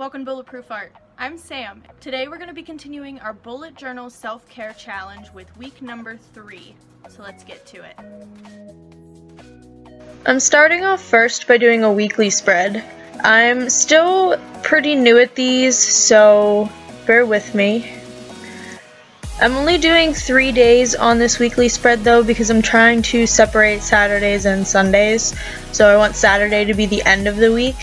Welcome to Bulletproof Art. I'm Sam. Today we're going to be continuing our bullet journal self-care challenge with week number three. So let's get to it. I'm starting off first by doing a weekly spread. I'm still pretty new at these, so bear with me. I'm only doing three days on this weekly spread though because I'm trying to separate Saturdays and Sundays. So I want Saturday to be the end of the week.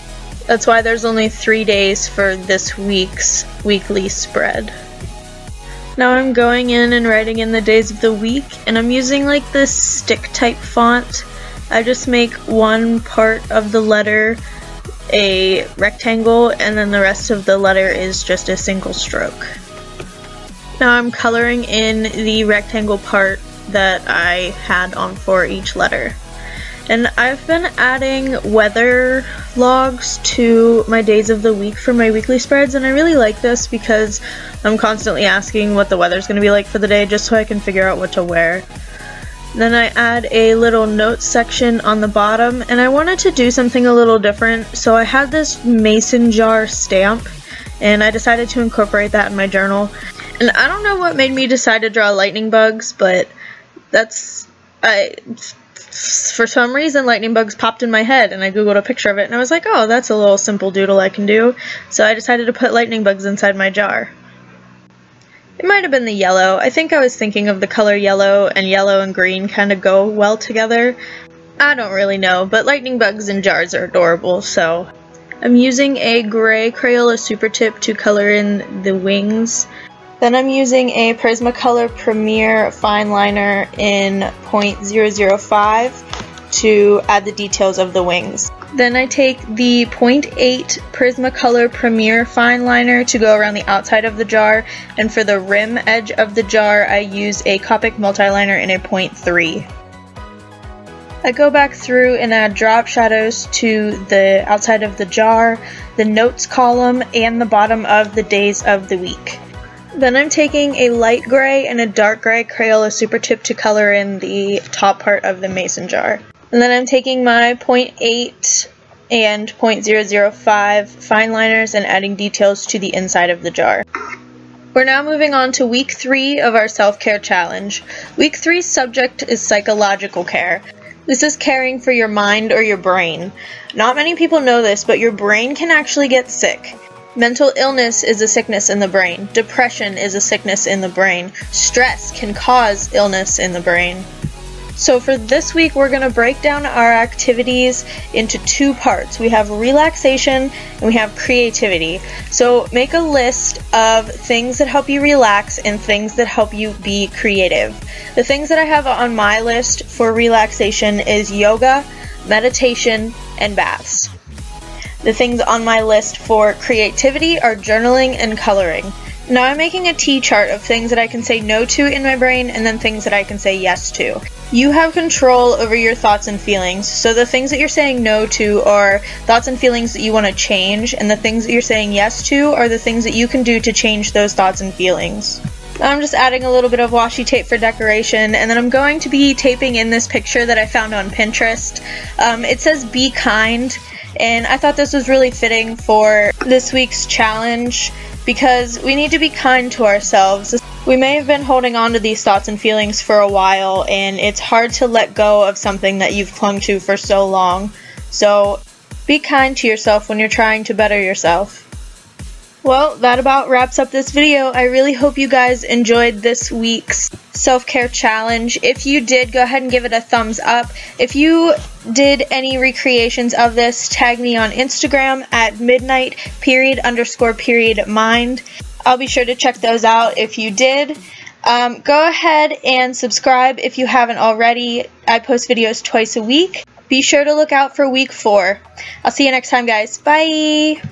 That's why there's only three days for this week's weekly spread. Now I'm going in and writing in the days of the week, and I'm using like this stick type font. I just make one part of the letter a rectangle, and then the rest of the letter is just a single stroke. Now I'm coloring in the rectangle part that I had on for each letter. And I've been adding weather logs to my days of the week for my weekly spreads, and I really like this because I'm constantly asking what the weather's going to be like for the day just so I can figure out what to wear. Then I add a little notes section on the bottom, and I wanted to do something a little different, so I had this mason jar stamp, and I decided to incorporate that in my journal. And I don't know what made me decide to draw lightning bugs, but that's I for some reason lightning bugs popped in my head and I googled a picture of it and I was like, oh, that's a little simple doodle I can do. So I decided to put lightning bugs inside my jar. It might have been the yellow. I think I was thinking of the color yellow and yellow and green kind of go well together. I don't really know, but lightning bugs in jars are adorable, so I'm using a gray Crayola Super Tip to color in the wings then I'm using a Prismacolor Premier fine liner in 0.005 to add the details of the wings. Then I take the 0.8 Prismacolor Premier fine liner to go around the outside of the jar, and for the rim edge of the jar I use a Copic multiliner in a 0.3. I go back through and add drop shadows to the outside of the jar, the notes column, and the bottom of the days of the week. Then I'm taking a light gray and a dark gray Crayola Super Tip to color in the top part of the mason jar. And then I'm taking my 0.8 and 0.005 fine liners and adding details to the inside of the jar. We're now moving on to week three of our self-care challenge. Week three's subject is psychological care. This is caring for your mind or your brain. Not many people know this, but your brain can actually get sick. Mental illness is a sickness in the brain. Depression is a sickness in the brain. Stress can cause illness in the brain. So for this week, we're going to break down our activities into two parts. We have relaxation and we have creativity. So make a list of things that help you relax and things that help you be creative. The things that I have on my list for relaxation is yoga, meditation, and baths. The things on my list for creativity are journaling and coloring. Now I'm making a T-chart of things that I can say no to in my brain and then things that I can say yes to. You have control over your thoughts and feelings, so the things that you're saying no to are thoughts and feelings that you want to change, and the things that you're saying yes to are the things that you can do to change those thoughts and feelings. I'm just adding a little bit of washi tape for decoration, and then I'm going to be taping in this picture that I found on Pinterest. Um, it says be kind, and I thought this was really fitting for this week's challenge because we need to be kind to ourselves. We may have been holding on to these thoughts and feelings for a while, and it's hard to let go of something that you've clung to for so long. So be kind to yourself when you're trying to better yourself. Well, that about wraps up this video. I really hope you guys enjoyed this week's self-care challenge. If you did, go ahead and give it a thumbs up. If you did any recreations of this, tag me on Instagram at midnight period underscore period mind. I'll be sure to check those out if you did. Um, go ahead and subscribe if you haven't already. I post videos twice a week. Be sure to look out for week four. I'll see you next time, guys. Bye!